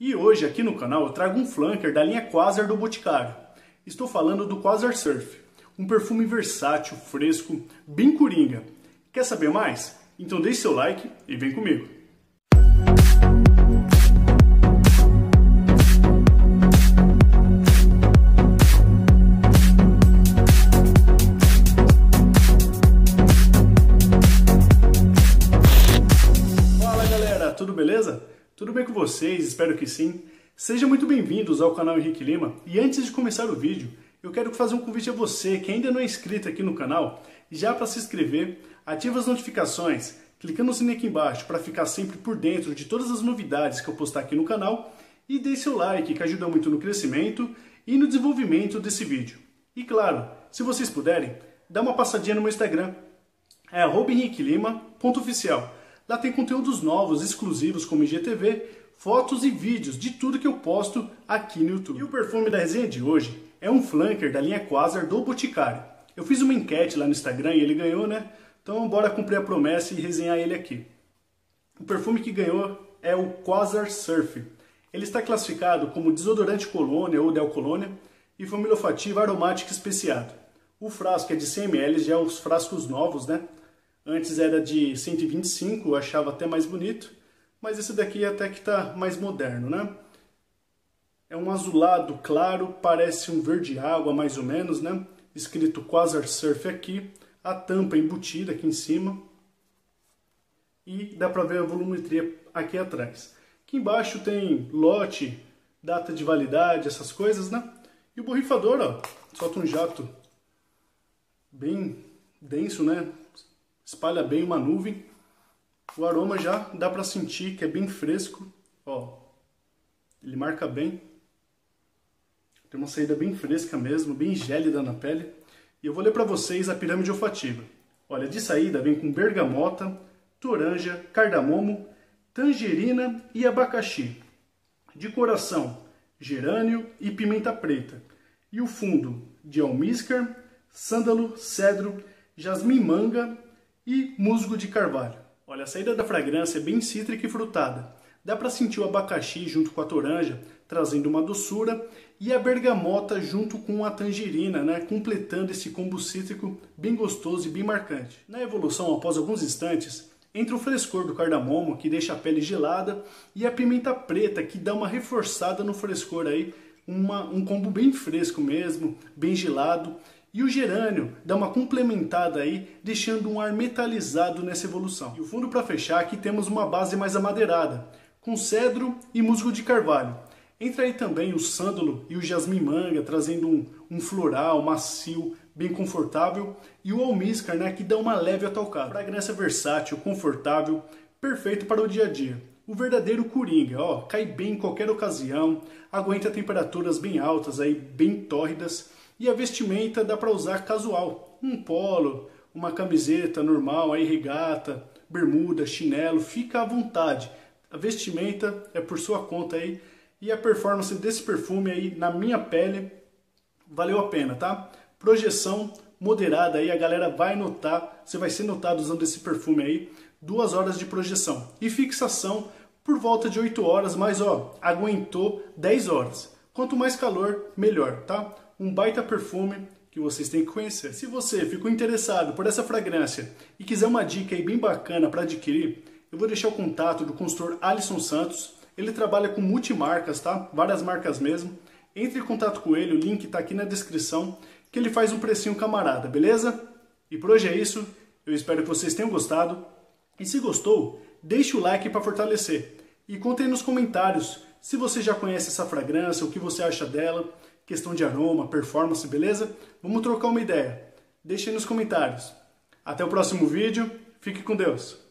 E hoje aqui no canal eu trago um flanker da linha Quasar do Boticário. Estou falando do Quasar Surf, um perfume versátil, fresco, bem coringa. Quer saber mais? Então deixe seu like e vem comigo. tudo beleza? Tudo bem com vocês? Espero que sim. Sejam muito bem-vindos ao canal Henrique Lima. E antes de começar o vídeo, eu quero fazer um convite a você que ainda não é inscrito aqui no canal, já para se inscrever, ativa as notificações, clicando no sininho aqui embaixo para ficar sempre por dentro de todas as novidades que eu postar aqui no canal e deixe seu like que ajuda muito no crescimento e no desenvolvimento desse vídeo. E claro, se vocês puderem, dá uma passadinha no meu Instagram, é henriquelima.oficial. Lá tem conteúdos novos, exclusivos como IGTV, fotos e vídeos de tudo que eu posto aqui no YouTube. E o perfume da resenha de hoje é um flanker da linha Quasar do Boticário. Eu fiz uma enquete lá no Instagram e ele ganhou, né? Então bora cumprir a promessa e resenhar ele aqui. O perfume que ganhou é o Quasar Surf. Ele está classificado como desodorante colônia ou del colônia e família olfativa aromática especiado. O frasco é de 100 ml, já é os frascos novos, né? Antes era de 125, eu achava até mais bonito, mas esse daqui até que está mais moderno, né? É um azulado claro, parece um verde água mais ou menos, né? Escrito Quasar Surf aqui, a tampa embutida aqui em cima e dá para ver a volumetria aqui atrás. Aqui embaixo tem lote, data de validade, essas coisas, né? E o borrifador, ó, solta um jato bem denso, né? Espalha bem uma nuvem. O aroma já dá para sentir que é bem fresco. Ó, ele marca bem. Tem uma saída bem fresca mesmo, bem gélida na pele. E eu vou ler para vocês a pirâmide olfativa. Olha, de saída vem com bergamota, toranja, cardamomo, tangerina e abacaxi. De coração, gerânio e pimenta preta. E o fundo de almíscar, sândalo, cedro, jasmim manga e musgo de carvalho. Olha, a saída da fragrância é bem cítrica e frutada. Dá para sentir o abacaxi junto com a toranja, trazendo uma doçura, e a bergamota junto com a tangerina, né, completando esse combo cítrico bem gostoso e bem marcante. Na evolução, após alguns instantes, entra o frescor do cardamomo, que deixa a pele gelada, e a pimenta preta, que dá uma reforçada no frescor aí, uma, um combo bem fresco mesmo, bem gelado, e o gerânio dá uma complementada aí, deixando um ar metalizado nessa evolução. E o fundo para fechar, aqui temos uma base mais amadeirada, com cedro e musgo de carvalho. Entra aí também o sândalo e o jasmim manga, trazendo um, um floral macio, bem confortável, e o almíscar, né, que dá uma leve atalcada. Fragrância versátil, confortável, perfeito para o dia a dia. O verdadeiro coringa, ó, cai bem em qualquer ocasião, aguenta temperaturas bem altas aí, bem tórridas, e a vestimenta dá para usar casual, um polo, uma camiseta normal, aí regata, bermuda, chinelo, fica à vontade. A vestimenta é por sua conta aí e a performance desse perfume aí na minha pele valeu a pena, tá? Projeção moderada aí, a galera vai notar, você vai ser notado usando esse perfume aí, duas horas de projeção e fixação por volta de 8 horas, mas ó, aguentou 10 horas. Quanto mais calor, melhor, tá? Um baita perfume que vocês têm que conhecer. Se você ficou interessado por essa fragrância e quiser uma dica aí bem bacana para adquirir, eu vou deixar o contato do consultor Alisson Santos. Ele trabalha com multimarcas, tá? Várias marcas mesmo. Entre em contato com ele, o link está aqui na descrição, que ele faz um precinho camarada, beleza? E por hoje é isso. Eu espero que vocês tenham gostado. E se gostou, deixe o like para fortalecer. E conte aí nos comentários se você já conhece essa fragrância, o que você acha dela questão de aroma, performance, beleza? Vamos trocar uma ideia. Deixe aí nos comentários. Até o próximo vídeo. Fique com Deus.